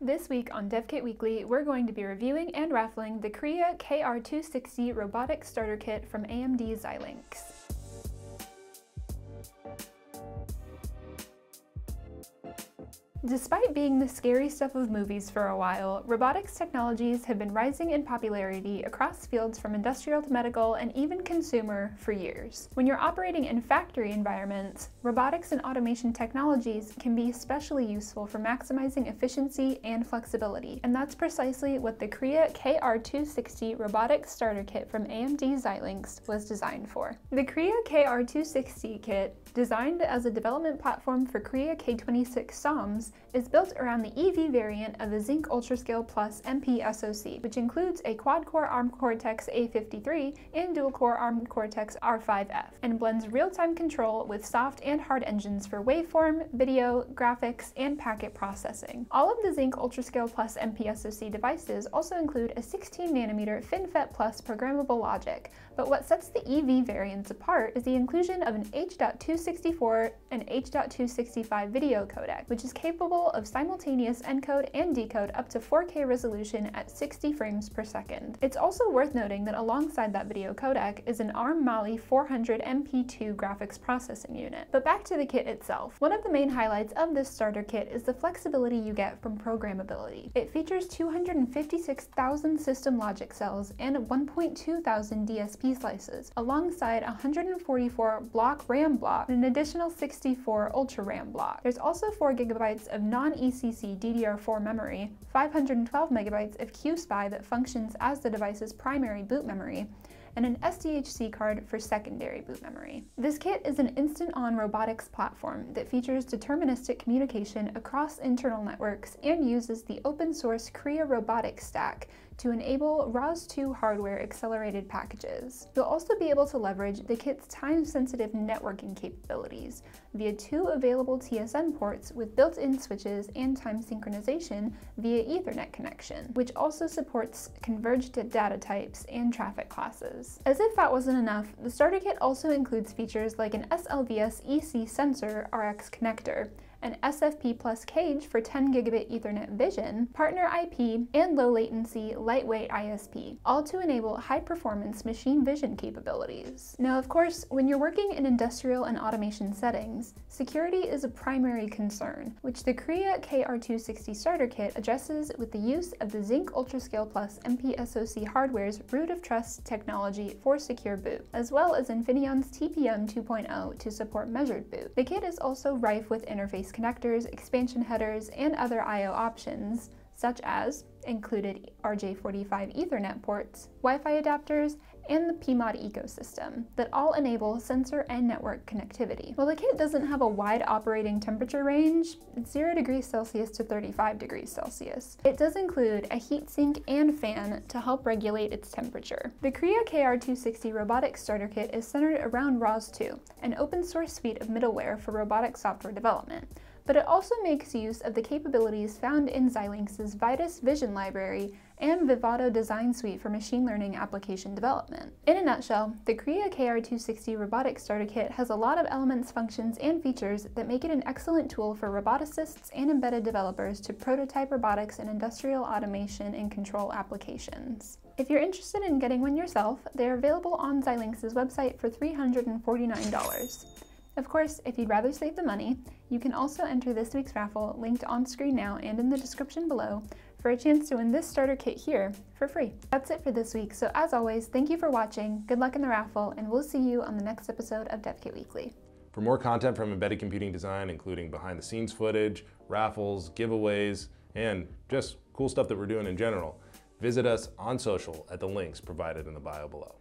This week on DevKit Weekly, we're going to be reviewing and raffling the Kria KR260 Robotic Starter Kit from AMD Xilinx. Despite being the scary stuff of movies for a while, robotics technologies have been rising in popularity across fields from industrial to medical and even consumer for years. When you're operating in factory environments, robotics and automation technologies can be especially useful for maximizing efficiency and flexibility, and that's precisely what the Kria KR260 Robotic Starter Kit from AMD Xilinx was designed for. The Kria KR260 kit, designed as a development platform for Kria K26 SOMs, is built around the EV variant of the Zynq UltraScale Plus MP SoC, which includes a quad-core ARM Cortex-A53 and dual-core ARM Cortex R5F, and blends real-time control with soft and hard engines for waveform, video, graphics, and packet processing. All of the Zynq UltraScale Plus MP SoC devices also include a 16nm FinFET Plus programmable logic, but what sets the EV variants apart is the inclusion of an H.264 and H.265 video codec, which is capable capable of simultaneous encode and decode up to 4K resolution at 60 frames per second. It's also worth noting that alongside that video codec is an ARM Mali 400 MP2 graphics processing unit. But back to the kit itself. One of the main highlights of this starter kit is the flexibility you get from programmability. It features 256,000 system logic cells and 1.2 thousand DSP slices, alongside 144 block RAM block and an additional 64 Ultra RAM block. There's also 4 gigabytes of non-ECC DDR4 memory, 512 megabytes of QSPI that functions as the device's primary boot memory, and an SDHC card for secondary boot memory. This kit is an instant-on robotics platform that features deterministic communication across internal networks and uses the open-source Kria Robotics Stack to enable ROS2 hardware accelerated packages. You'll also be able to leverage the kit's time-sensitive networking capabilities via two available TSN ports with built-in switches and time synchronization via Ethernet connection, which also supports converged data types and traffic classes. As if that wasn't enough, the starter kit also includes features like an SLVS EC sensor RX connector, an SFP Plus cage for 10 gigabit Ethernet vision, partner IP, and low latency lightweight ISP, all to enable high performance machine vision capabilities. Now, of course, when you're working in industrial and automation settings, security is a primary concern, which the Kria KR260 starter kit addresses with the use of the Zynq UltraScale Plus MPSoC hardware's root of trust technology for secure boot, as well as Infineon's TPM 2.0 to support measured boot. The kit is also rife with interface connectors, expansion headers, and other I.O. options, such as included RJ45 Ethernet ports, Wi-Fi adapters, and the PMOD ecosystem that all enable sensor and network connectivity. While the kit doesn't have a wide operating temperature range, it's 0 degrees Celsius to 35 degrees Celsius. It does include a heatsink and fan to help regulate its temperature. The Kria KR260 robotic starter kit is centered around ROS2, an open source suite of middleware for robotic software development but it also makes use of the capabilities found in Xilinx's Vitis Vision library and Vivado Design Suite for machine learning application development. In a nutshell, the Kria KR260 Robotic Starter Kit has a lot of elements, functions, and features that make it an excellent tool for roboticists and embedded developers to prototype robotics and industrial automation and control applications. If you're interested in getting one yourself, they're available on Xilinx's website for $349. Of course, if you'd rather save the money, you can also enter this week's raffle linked on screen now and in the description below for a chance to win this starter kit here for free. That's it for this week, so as always, thank you for watching, good luck in the raffle, and we'll see you on the next episode of DevKit Weekly. For more content from embedded computing design, including behind the scenes footage, raffles, giveaways, and just cool stuff that we're doing in general, visit us on social at the links provided in the bio below.